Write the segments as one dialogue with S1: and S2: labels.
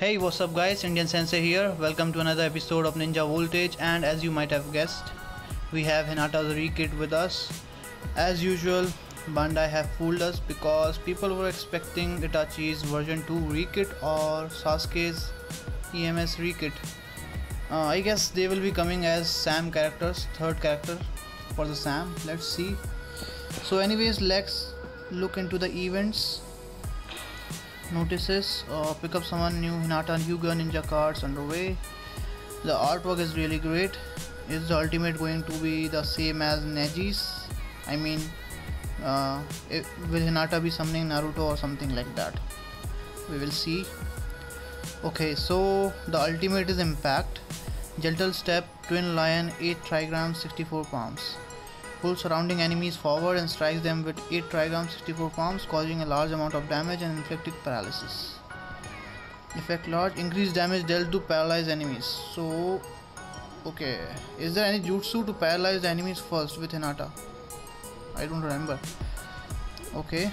S1: Hey what's up guys? Indian Sensei here. Welcome to another episode of Ninja Voltage. And as you might have guessed we have Hinata's re-kit with us. As usual Bandai have fooled us because people were expecting Itachi's version 2 re-kit or Sasuke's EMS re-kit. Uh, I guess they will be coming as SAM characters third character for the SAM. Let's see. So anyways let's look into the events notices uh, pick up someone new Hinata Hyuga ninja cards underway. The artwork is really great. Is the ultimate going to be the same as Neji's? I mean uh, it, will Hinata be summoning Naruto or something like that? We will see. Okay so the ultimate is impact. Gentle step twin lion 8 trigrams 64 palms pulls surrounding enemies forward and strikes them with 8 trigrams 64 palms causing a large amount of damage and inflicting paralysis. Effect large increased damage dealt to paralyzed enemies. So okay. Is there any jutsu to paralyze the enemies first with Hinata? I don't remember. Okay.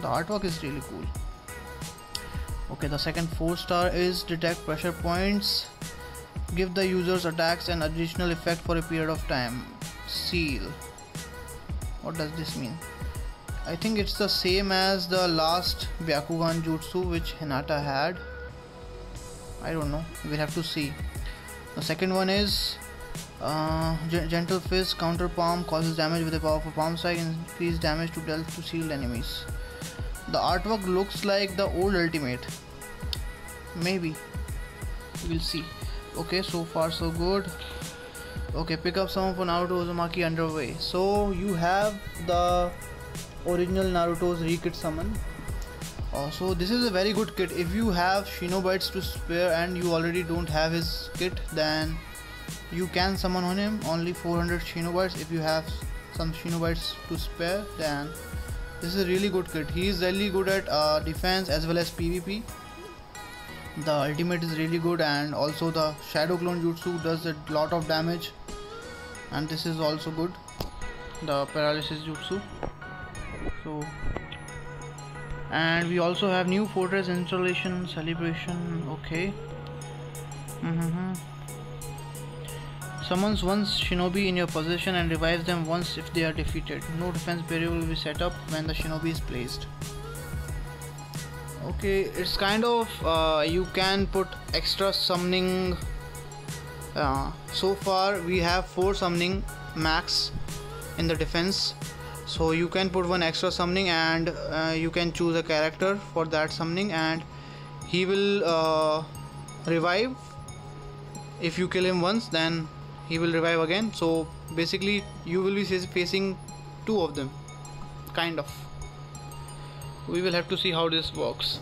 S1: The artwork is really cool. Okay the second 4 star is detect pressure points give the users attacks an additional effect for a period of time seal. What does this mean? I think it's the same as the last Byakugan jutsu which Hinata had. I don't know. We'll have to see. The second one is uh, gentle fist counter palm causes damage with the a palm strike and increase damage to dealt to sealed enemies. The artwork looks like the old ultimate. Maybe. We'll see. Okay so far so good okay pick up some for Naruto Uzumaki underway. So you have the original Naruto's re-kit summon. Uh, so this is a very good kit. If you have Shinobites to spare and you already don't have his kit then you can summon on him. Only 400 Shinobites. If you have some Shinobites to spare then this is a really good kit. He is really good at uh, defense as well as PvP the ultimate is really good and also the shadow clone jutsu does a lot of damage. And this is also good the paralysis jutsu. So and we also have new fortress installation celebration okay. Mm -hmm. summons once shinobi in your possession and revives them once if they are defeated. No defense barrier will be set up when the shinobi is placed okay it's kind of uh, you can put extra summoning uh, so far we have four summoning max in the defense. So you can put one extra summoning and uh, you can choose a character for that summoning and he will uh, revive. If you kill him once then he will revive again. So basically you will be facing two of them kind of we will have to see how this works.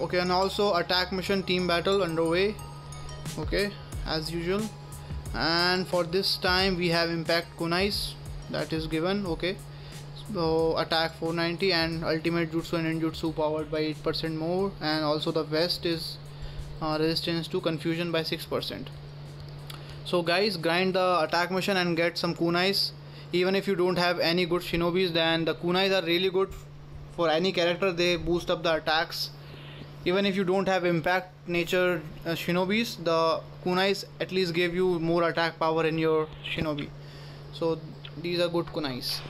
S1: Okay and also attack mission team battle underway. Okay as usual. And for this time we have impact kunais. That is given okay. So attack 490 and ultimate jutsu and ninjutsu powered by 8% more. And also the vest is uh, resistance to confusion by 6% so guys grind the attack mission and get some kunais. Even if you don't have any good shinobis then the kunais are really good for any character they boost up the attacks. Even if you don't have impact nature uh, shinobis the kunais at least give you more attack power in your shinobi. So these are good kunais.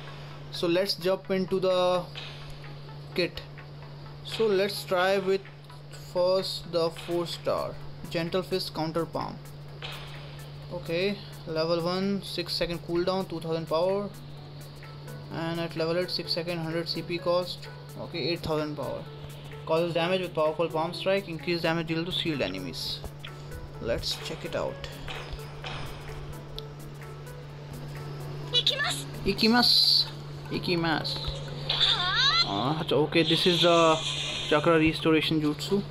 S1: So let's jump into the kit. So let's try with first the 4 star gentle fist counter palm. Okay level 1 6 second cooldown 2000 power and at level 8 6 second 100 CP cost. Okay 8000 power. Causes damage with powerful palm strike increased damage deal to sealed enemies. Let's check it out. Ikimasu Ikimasu Ikimasu uh, okay this is the chakra restoration jutsu.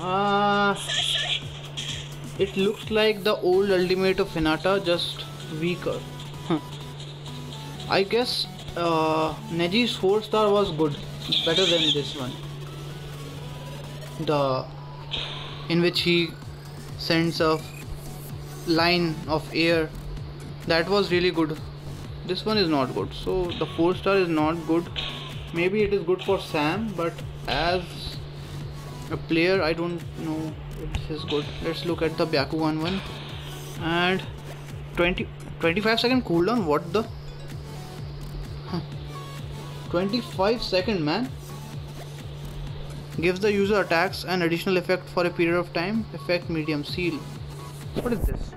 S1: Uh, it looks like the old ultimate of Hinata, just weaker. I guess uh, Neji's 4 star was good, better than this one. The in which he sends a line of air that was really good. This one is not good, so the 4 star is not good. maybe it is good for SAM but as a player I don't know this is good. Let's look at the Byakugan one and 20 25 second cooldown what the? Huh. 25 second man. Gives the user attacks an additional effect for a period of time. Effect medium seal. What is this?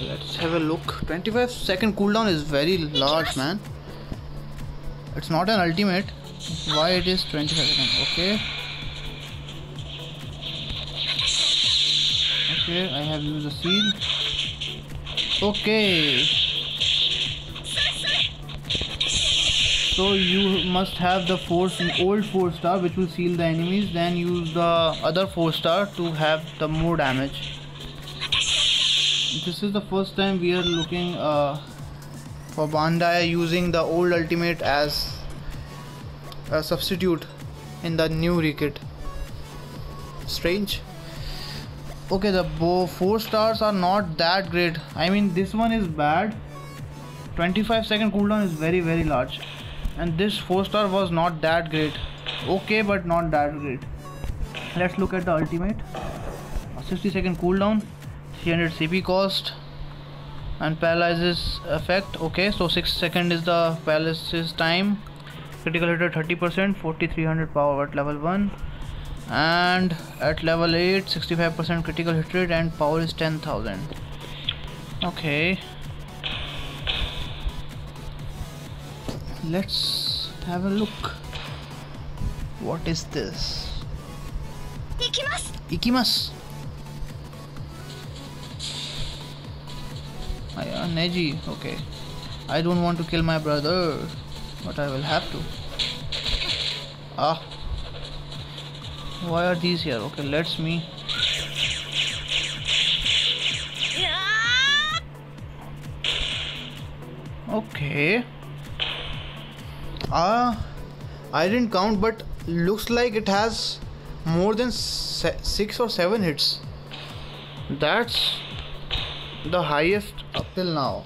S1: Let's have a look. 25 second cooldown is very large man. It's not an ultimate why it is 25 seconds okay? Okay I have used a seal okay. So you must have the force old 4 star which will seal the enemies. Then use the other 4 star to have the more damage. This is the first time we are looking uh, for Bandai using the old ultimate as a substitute in the new rekit strange. Okay the bow four stars are not that great. I mean this one is bad. 25 second cooldown is very very large. And this four star was not that great. Okay but not that great. Let's look at the ultimate. 60 second cooldown 300 cp cost and paralyzes effect. Okay so 6 second is the paralysis time critical hit 30% 4300 power at level 1 and at level 8 65% critical hit rate and power is 10000 okay. Let's have a look. What is this? Ikimasu. Ikimasu. Neji, okay. I don't want to kill my brother, but I will have to. Ah. Why are these here? Okay, let's me. Okay. Ah, I didn't count, but looks like it has more than se six or seven hits. That's the highest up till now.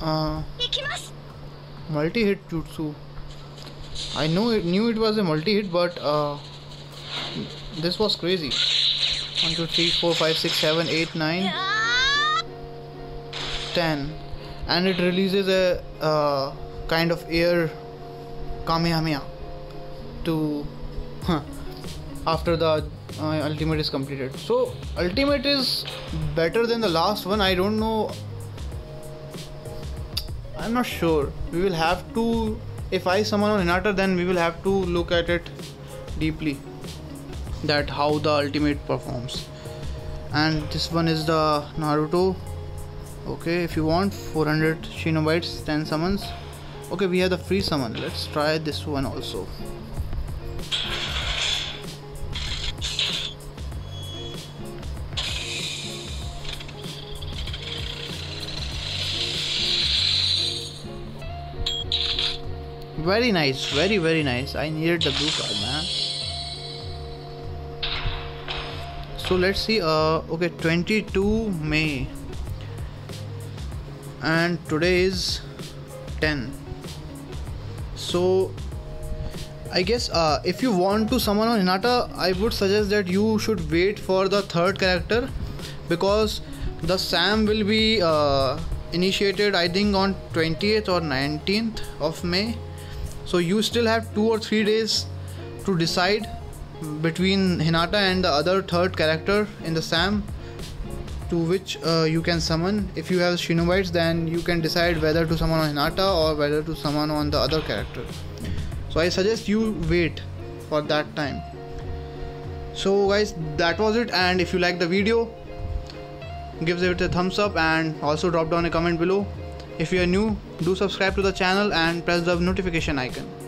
S1: Uh, multi-hit jutsu. I know it knew it was a multi-hit, but uh, this was crazy. 1, 2, 3, 4, 5, 6, 7, 8, 9, 10. And it releases a uh, kind of air Kamehameha to huh, after the uh, ultimate is completed so ultimate is better than the last one i don't know i'm not sure. We will have to if i summon on hinata then we will have to look at it deeply that how the ultimate performs. And this one is the naruto. Okay if you want 400 shinobites 10 summons. Okay we have the free summon. Let's try this one also Very nice, very very nice. I needed the blue card, man. So let's see. Uh, okay, 22 May, and today is 10. So I guess uh, if you want to summon on Hinata, I would suggest that you should wait for the third character because the SAM will be uh, initiated I think on 20th or 19th of May so you still have two or three days to decide between Hinata and the other third character in the SAM to which uh, you can summon. If you have Shinobites, then you can decide whether to summon on Hinata or whether to summon on the other character. So I suggest you wait for that time. So guys, that was it. And if you like the video, give it a thumbs up and also drop down a comment below if you are new, do subscribe to the channel and press the notification icon.